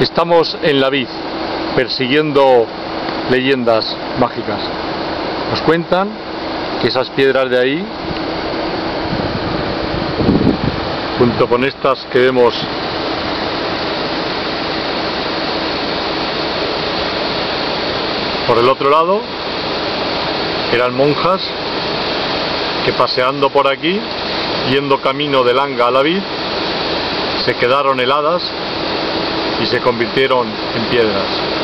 Estamos en la vid, persiguiendo leyendas mágicas. Nos cuentan que esas piedras de ahí, junto con estas que vemos por el otro lado, eran monjas que paseando por aquí, yendo camino de Langa a la vid, se quedaron heladas y se convirtieron en piedras.